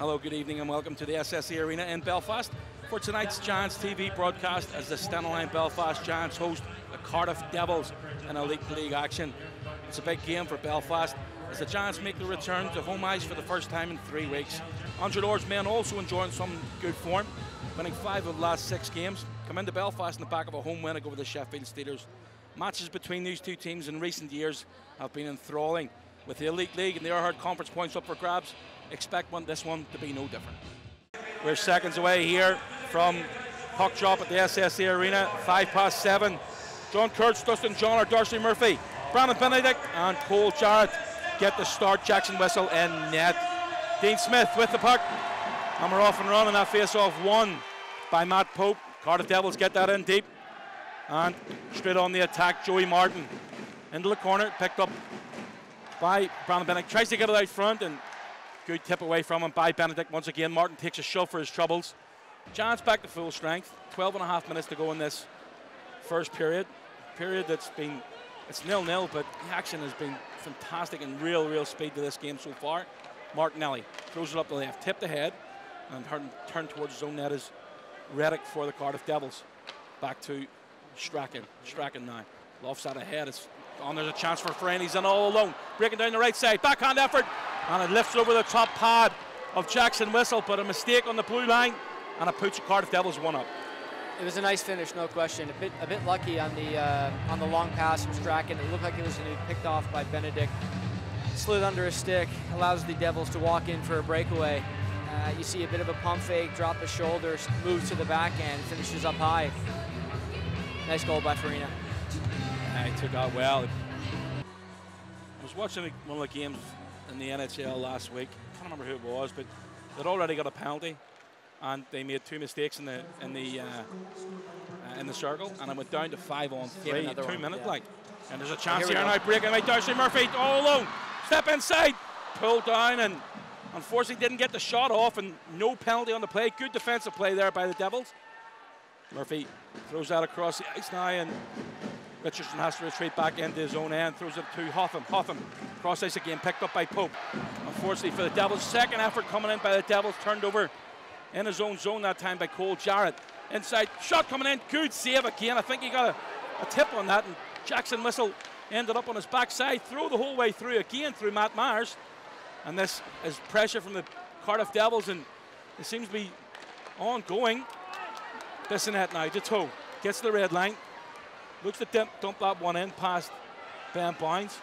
Hello, good evening, and welcome to the SSE Arena in Belfast for tonight's Giants TV broadcast as the Stena Belfast Giants host the Cardiff Devils in Elite League action. It's a big game for Belfast as the Giants make the return to home ice for the first time in three weeks. Andrew Lord's men also enjoying some good form, winning five of the last six games, come into Belfast in the back of a home win over the Sheffield Steelers. Matches between these two teams in recent years have been enthralling. With the Elite League and the Erhardt Conference points up for grabs, expect one, this one to be no different. We're seconds away here from puck drop at the SSE Arena, five past seven. John Kurtz, Dustin Johner, Darcy Murphy, Brandon Benedict, and Cole Jarrett get the start. Jackson Whistle in net. Dean Smith with the puck. And we're off and running. That face off one by Matt Pope. Cardiff Devils get that in deep. And straight on the attack, Joey Martin into the corner, picked up by Brandon Benedict. Tries to get it out front and good tip away from him by Benedict once again. Martin takes a shove for his troubles. Giants back to full strength. 12 and a half minutes to go in this first period. Period that's been, it's nil-nil, but action has been fantastic and real, real speed to this game so far. Martinelli throws it up the left, tipped ahead, and turn, turn towards his own net is Reddick for the Cardiff Devils. Back to Strachan. Strachan now. Offside ahead. It's on. There's a chance for Friend. He's in all alone. Breaking down the right side. Backhand effort. And it lifts over the top pad of Jackson Whistle, but a mistake on the blue line. And it puts Cardiff Devils one up. It was a nice finish, no question. A bit, a bit lucky on the uh, on the long pass from Strachan. It looked like it was going to be picked off by Benedict. Slid under a stick, allows the Devils to walk in for a breakaway. Uh, you see a bit of a pump fake, drop the shoulders, moves to the back end, finishes up high. Nice goal by Farina. Yeah, he took out well. I was watching one of the games in the NHL last week. I can't remember who it was, but they'd already got a penalty, and they made two mistakes in the in the uh, uh, in the circle, and it went down to five on three, two one, minute yeah. like. And there's a chance here, here now, breaking by Darcy Murphy, all alone, step inside, pull down, and unfortunately didn't get the shot off, and no penalty on the play. Good defensive play there by the Devils. Murphy throws that across the ice now, and Richardson has to retreat back into his own end, throws it to Hotham. Hotham, cross ice again, picked up by Pope. Unfortunately for the Devils, second effort coming in by the Devils, turned over in his own zone that time by Cole Jarrett. Inside, shot coming in, good save again. I think he got a, a tip on that, and Jackson Whistle ended up on his backside, throw the whole way through again through Matt Myers. And this is pressure from the Cardiff Devils, and it seems to be ongoing. Bissonette now toe, gets to the red line, looks to dump, dump that one in past Ben Bowns.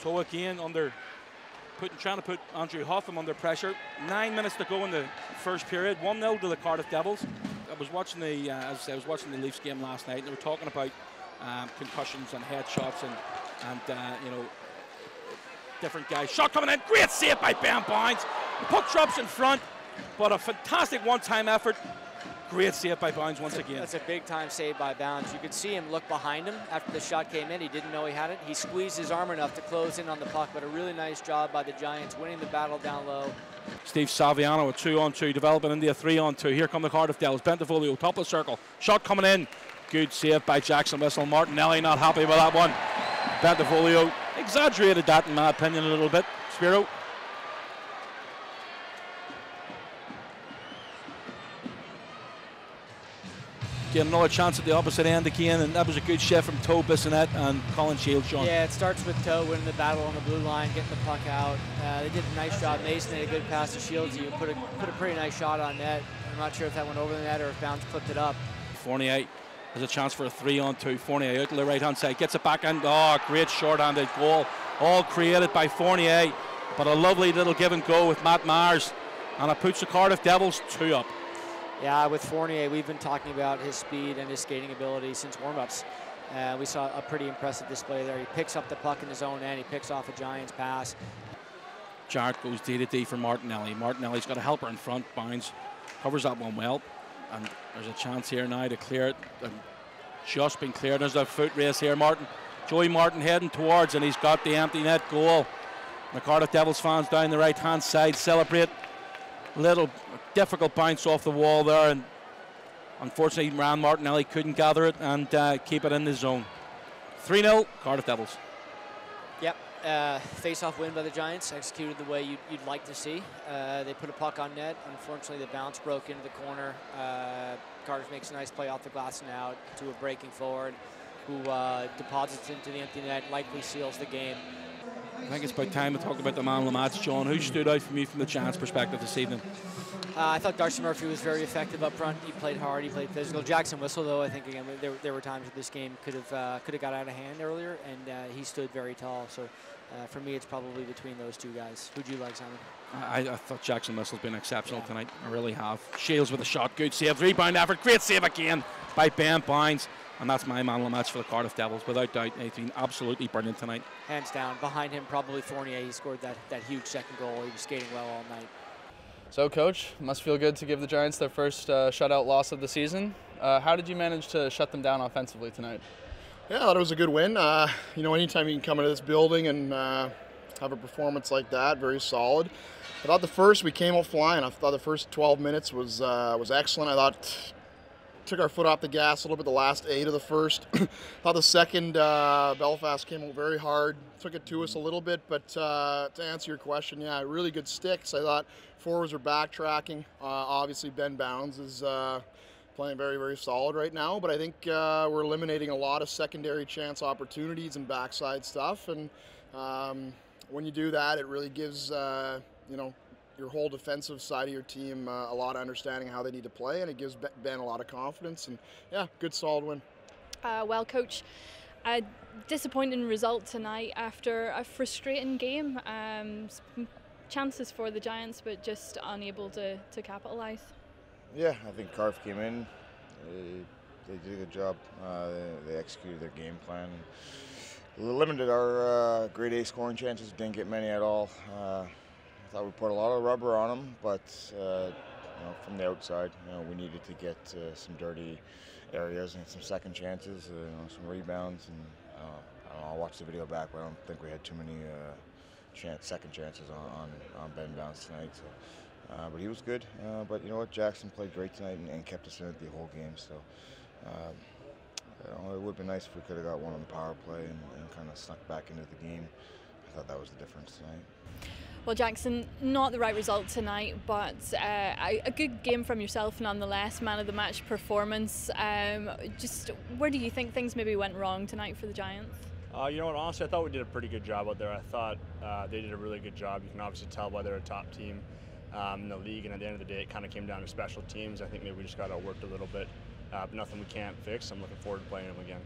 Toe again under, putting, trying to put Andrew Hotham under pressure. Nine minutes to go in the first period, 1 0 to the Cardiff Devils. I was watching the, uh, as I, say, I was watching the Leafs game last night, and they were talking about um, concussions and headshots and, and uh, you know, different guys. Shot coming in, great save by Ben. The puck drops in front, but a fantastic one-time effort Great save by Bowns once again. That's a big time save by Bowns. You could see him look behind him after the shot came in. He didn't know he had it. He squeezed his arm enough to close in on the puck, but a really nice job by the Giants winning the battle down low. Steve Saviano a two on two, developing into a three on two. Here come the Cardiff Devils. Bentivoglio, top of the circle. Shot coming in. Good save by Jackson Whistle. Martinelli not happy with that one. Bentivoglio exaggerated that in my opinion a little bit. Spiro. Get another chance at the opposite end again, and that was a good shift from Toe Bissonette and Colin Shields, John. Yeah, it starts with Toe winning the battle on the blue line, getting the puck out. Uh, they did a nice job. Mason had a good pass to Shields. You put a put a pretty nice shot on net. I'm not sure if that went over the net or if Bowns flipped it up. Fournier has a chance for a three on two. Fournier out to the right hand side, gets it back and oh, great short-handed goal, all created by Fournier. But a lovely little give and go with Matt Myers, and it puts the Cardiff Devils two up. Yeah, with Fournier, we've been talking about his speed and his skating ability since warm-ups. Uh, we saw a pretty impressive display there. He picks up the puck in his own end. He picks off a Giants pass. Jarrett goes D to D for Martinelli. Martinelli's got a helper in front. Bowns covers that one well. And there's a chance here now to clear it. And just been cleared. There's a foot race here. Martin, Joey Martin heading towards, and he's got the empty net goal. The Cardiff Devils fans down the right hand side celebrate little difficult bounce off the wall there, and unfortunately, Ryan Martinelli couldn't gather it and uh, keep it in the zone. 3 0, Cardiff Devils. Yep, uh, face-off win by the Giants, executed the way you'd, you'd like to see. Uh, they put a puck on net. Unfortunately, the bounce broke into the corner. Uh, Cardiff makes a nice play off the glass and out to a breaking forward who uh, deposits into the empty net, likely seals the game. I think it's about time to talk about the man Lamats, John. Who stood out for me from the Giants' perspective this evening? Uh, I thought Darcy Murphy was very effective up front. He played hard. He played physical. Jackson Whistle, though, I think again there, there were times that this game could have uh, could have got out of hand earlier, and uh, he stood very tall. So uh, for me, it's probably between those two guys. Who do you like, Simon? I, I thought Jackson Whistle's been exceptional yeah. tonight. I really have. Shields with a shot, good save, rebound effort, great save again by Ben Bowns. And that's my man of the match for the Cardiff Devils, without doubt. He's been absolutely brilliant tonight. Hands down. Behind him, probably Fournier. He scored that, that huge second goal. He was skating well all night. So, coach, must feel good to give the Giants their first uh, shutout loss of the season. Uh, how did you manage to shut them down offensively tonight? Yeah, I thought it was a good win. Uh, you know, anytime you can come into this building and uh, have a performance like that, very solid. I thought the first we came out flying. I thought the first 12 minutes was uh, was excellent. I thought took our foot off the gas a little bit the last eight of the first. thought the second uh, Belfast came out very hard, took it to us a little bit. But uh, to answer your question, yeah, really good sticks. I thought forwards were backtracking. Uh, obviously, Ben Bowns is uh, playing very, very solid right now. But I think uh, we're eliminating a lot of secondary chance opportunities and backside stuff. And um, when you do that, it really gives uh, you know your whole defensive side of your team uh, a lot of understanding how they need to play, and it gives Ben a lot of confidence. And yeah, good solid win. Uh, well, coach, a disappointing result tonight after a frustrating game. Um, chances for the Giants, but just unable to, to capitalise. Yeah, I think Carf came in. They, they did a good job. Uh, they, they, executed their game plan. Limited our uh, grade A scoring chances. Didn't get many at all. Uh, I thought we put a lot of rubber on them, but uh, you know, from the outside, you know, we needed to get uh, some dirty areas and some second chances, uh, you know, some rebounds, and I don't know, I'll watch the video back, but I don't think we had too many chance, second chances on, on, on Ben Bowns tonight. So, uh, but he was good. Uh, but you know what, Jackson played great tonight and, and kept us in it the whole game. So. Um, you know, it would been nice if we could have got one on the power play and, and kind of snuck back into the game. I thought that was the difference tonight. Well, Jackson, not the right result tonight, but uh, a good game from yourself nonetheless. Man of the match performance. Um, just where do you think things maybe went wrong tonight for the Giants? Uh, you know what? Honestly, I thought we did a pretty good job out there. I thought uh, they did a really good job. You can obviously tell by they're a top team um, in the league, and at the end of the day, it kind of came down to special teams. I think maybe we just got outworked a little bit, uh, but nothing we can't fix. I'm looking forward to playing them again.